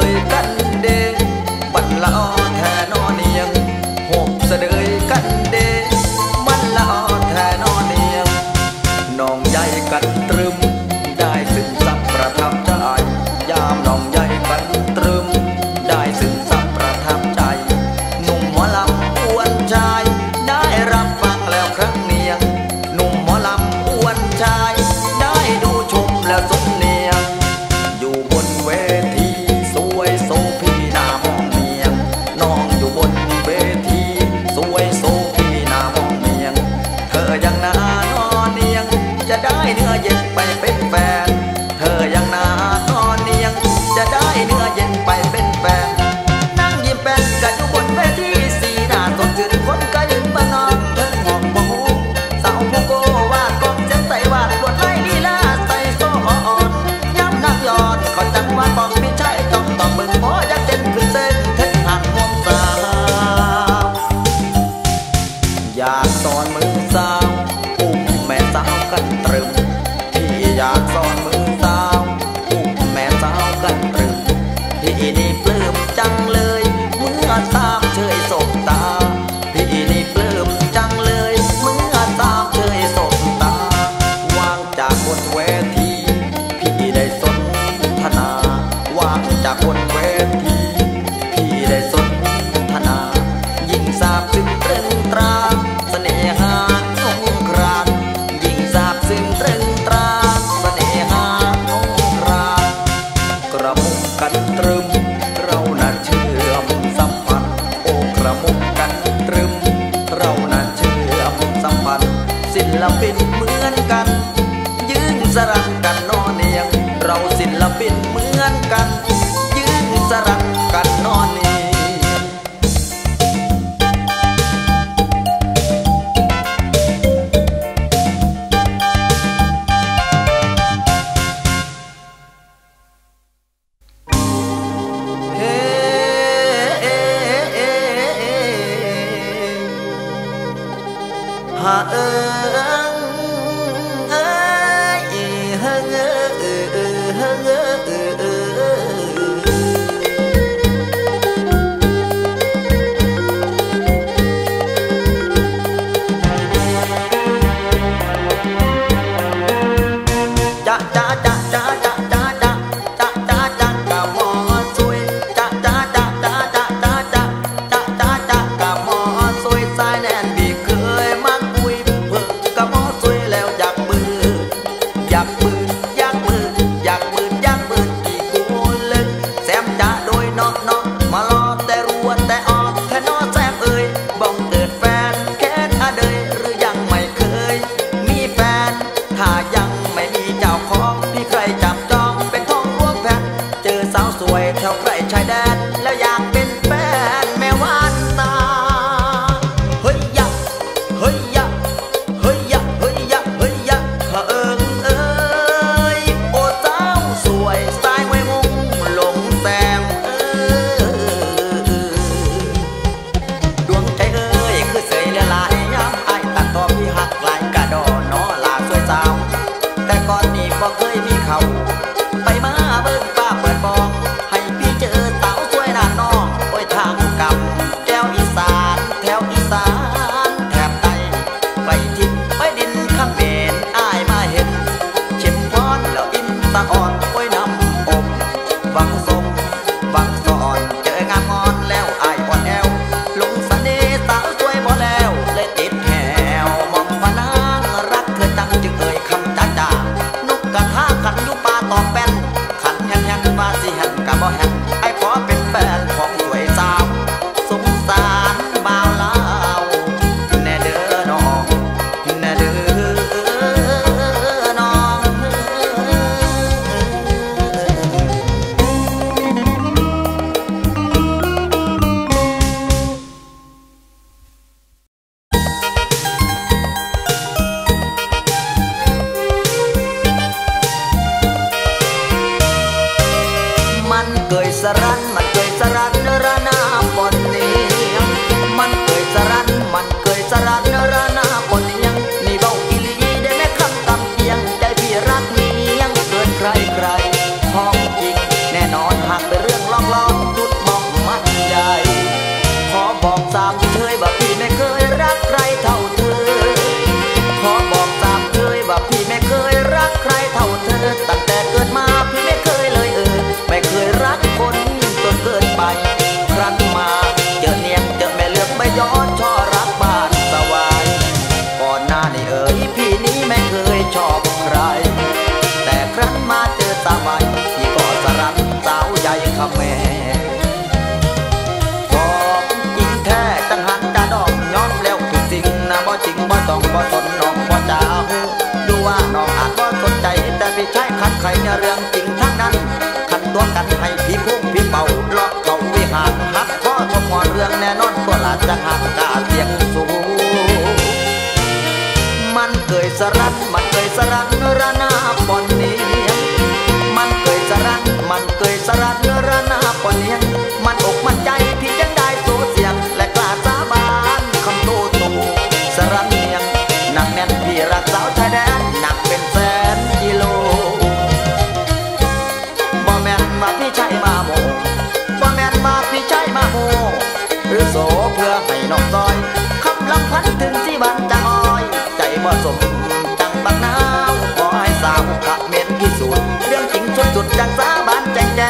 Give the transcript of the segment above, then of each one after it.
บ ศิลปินเหมือนกัน ยืนสรัง รันมันเคยสรัน ใครเรื่องจริงทั้งนั้น ขันตัวกันให้พี่พุ่งพี่เป่าเลาะเขาวิหารหักข้อชมอเรื่องแน่นอนตัวลาจะหักกาเสียงสูง มันเคยสรันมันเคยสรันระนาบอน chuột trắng giá bán tranh chanh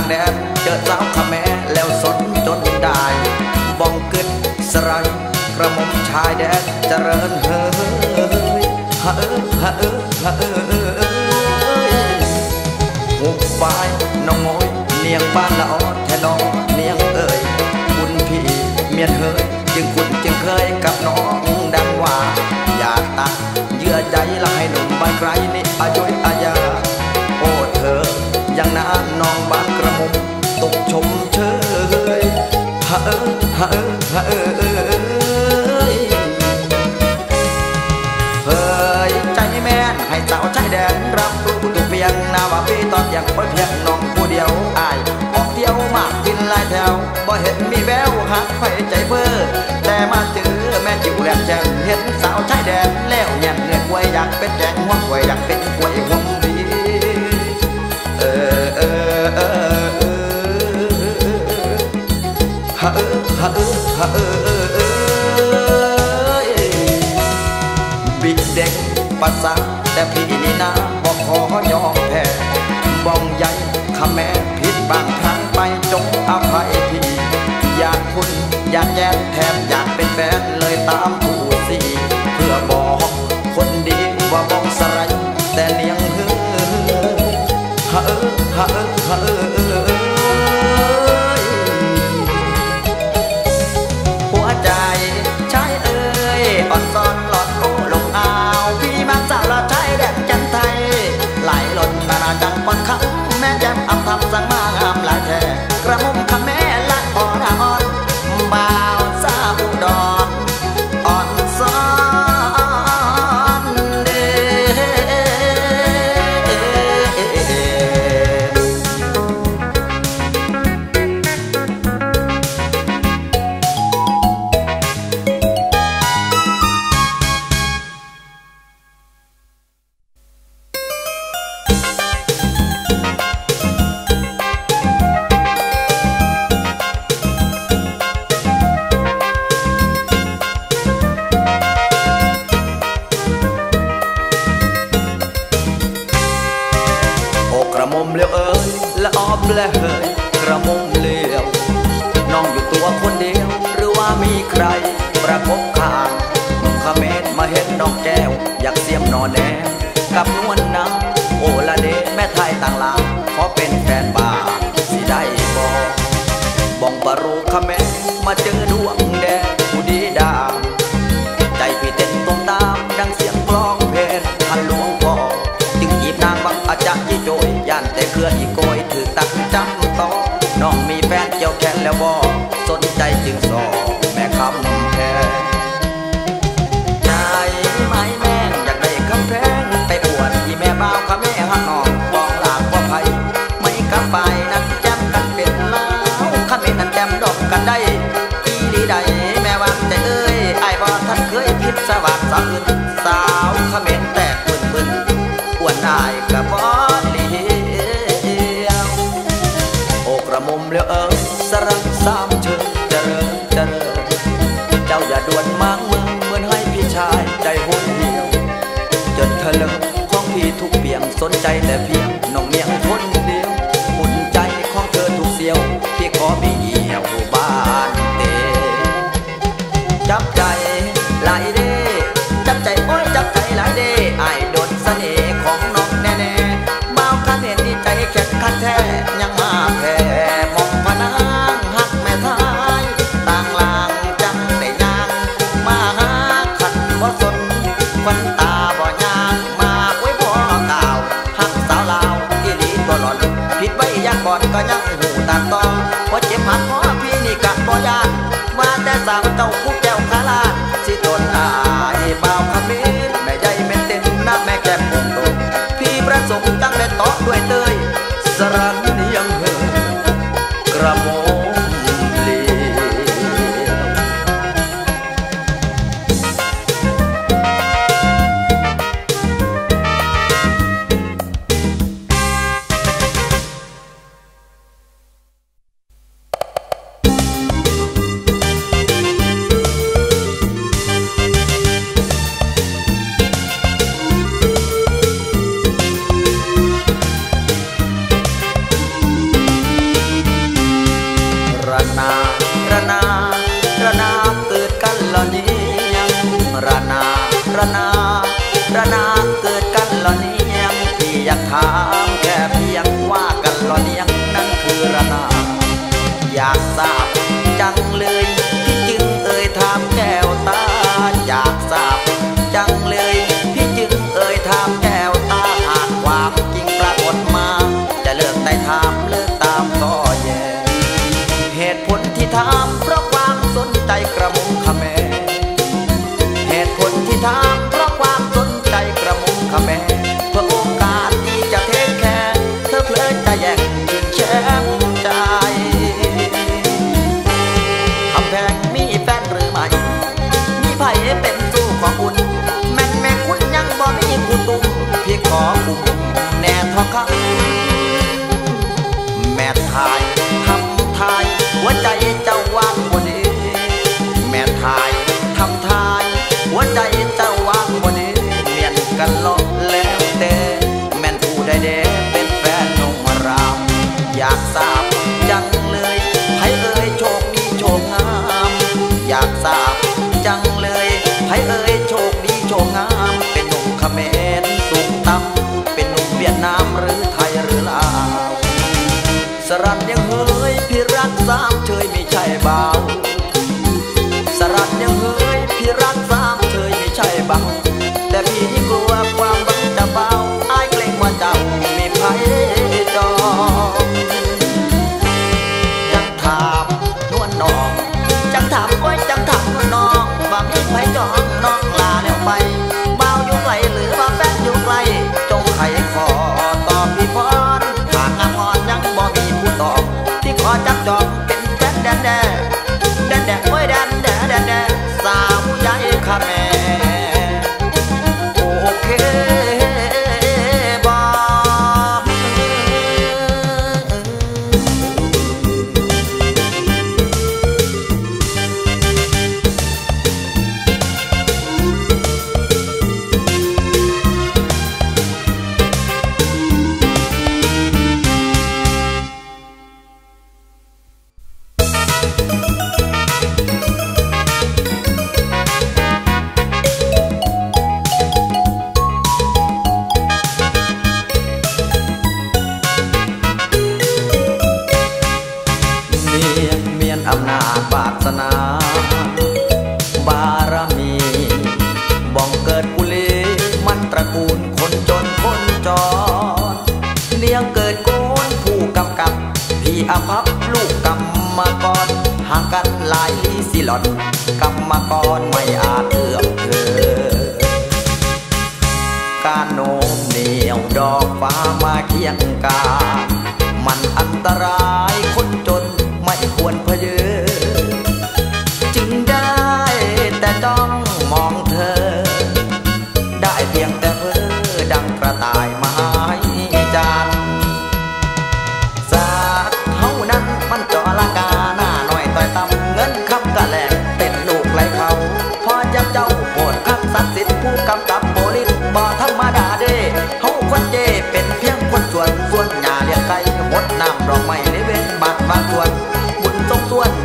างแดนเจอสาวขแม่แล้วสนจนได้บ้องกึดสไรกระมมชายแดนเจริญเฮ้ยฮะเออฮะเออฮะเออหุบไฟน้องโมยเนียงบ้านละออแทนน้องเนียงเอ่ยคุณพี่เมียนเฮยจึงคุณจึงเคยกับน้องดังว่า อยากตัดเยื่อใจละให้หนุ่มบ้านใครนี่อายุ เออฮะเออเฮ้ยใจแม่นให้สาวชายแดนรับรู้ทุกเพียงนาว่าพี่ตอนยังบ่เพียงน้องผู้เดียวอายออกเที่ยวมากกินลายแถวบ่เห็นมีแววหักไฟใจเพ้อแต่มาเจอแม่จิ๋วแหลมแจ่มเห็นสาวชายแดนแล้วแย่เนื้อกล้วยอยากเป็นแกงหัวกล้วยอยากเป็นกล้วยหอมดีเออเออเออเออ ฮะเออฮะเออเออเออบิดเด็กภาษาแต่พี่นี่นะบอกขอยอมแพ้บ้องใหญ่ข้าแม่ผิดบางครั้งไปจงอภัยพี่อยากคุณอยากแย่แถมอยากเป็นแฟนเลยตาม ใจแต่เพียงน้องเมียงคนเดียวอุ่นใจของเธอทุกเสียวพี่ขอมีเหี่ยวบ้านเตจับใจหลายเด้จับใจโอ้ยจับใจหลายเด้ไอ้โดนเสน่ห์ของน้องแน่ๆบ่าคันเห็นนี่ใจแข็งคันแท้ยังมาแพ้มองพนางหักแม่ทายต่างลางจังได้ยางมาหาขันบ่ส renang ถ่ายทำทายหัวใจ giam chơi mày chạy bao หล่อนกลับมาก่อนไม่อาจ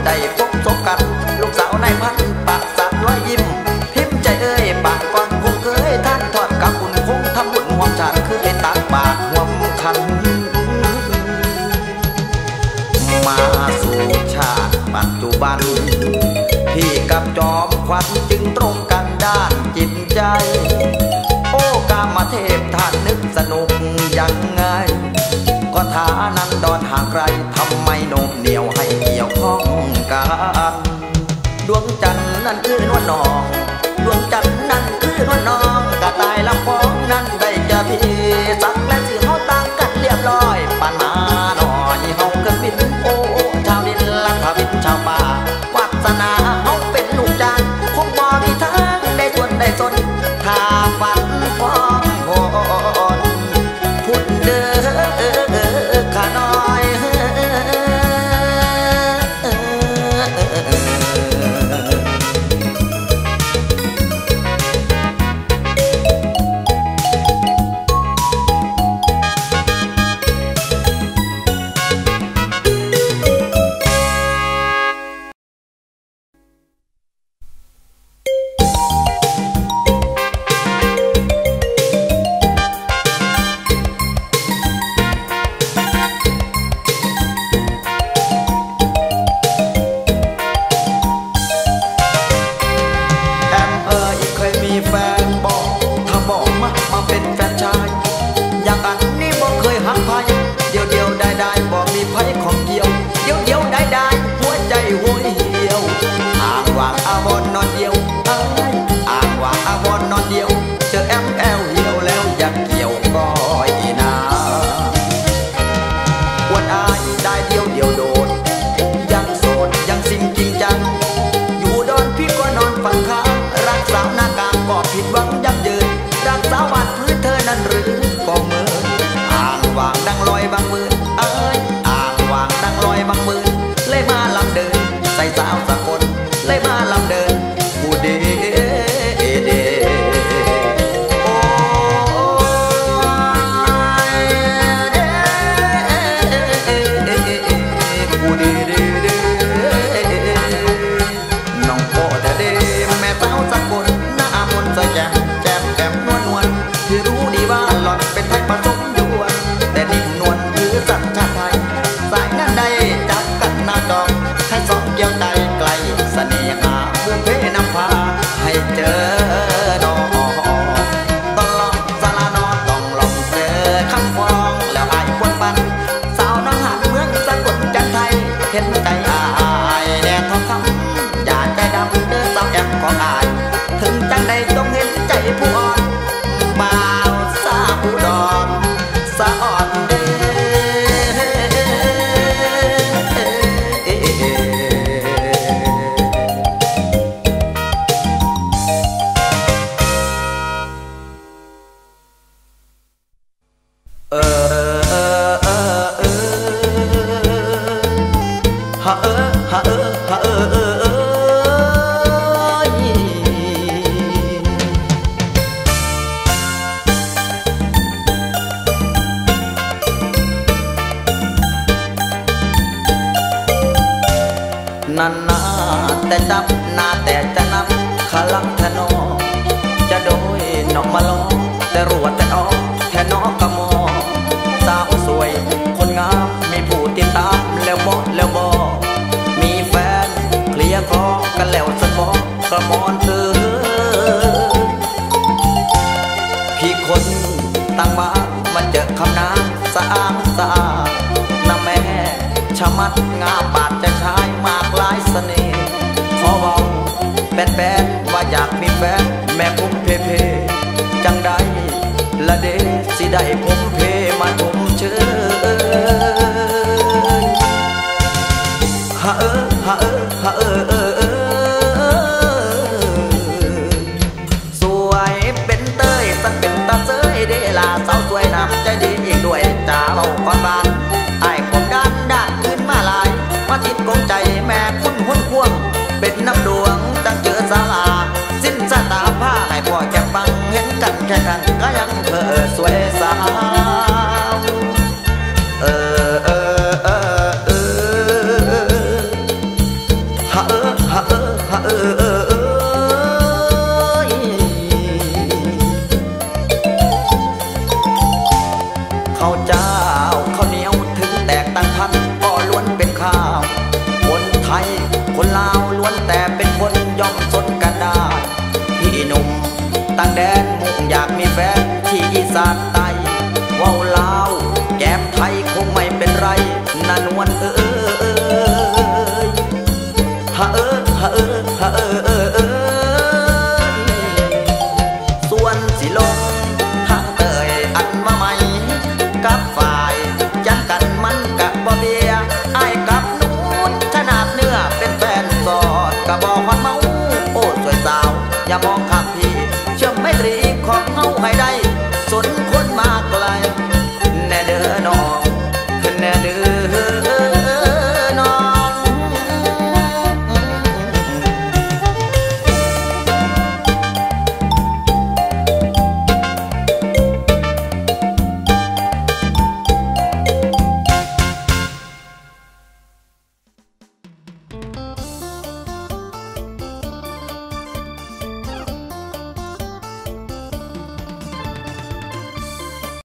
ได้พบสบกัน ลูกสาวในพันปากสัตว้อยยิ้ม พิมพ์ใจเอ้ยปากก่อนคงเคยท่านทอดกับคุณคงทำบุญห่วมฉันคือตักปาตรห่วงฉัน มาสู่ชาติปัจจุบัน พี่กับจอมควันจึงตรงกันด้านจิตใจ โอ้กามาเทพท่านนึกสนุกยังไงก็ฐานันดอนห่างไกลทำไมโนมเหนียว การดวงจันทร์นั่นคือนวลน้องดวงจันทร์นั่นคือนวลน้องกระต่ายลำพองนั่นได้จะพี่สักาบนนอนเดียว นันนาแต่จับนาแต่จะนับขลังทนอจะโดยนอกมาลองแต่รัวแต่ออ là đế si đại ผมเพมาผมเชื่อ 하은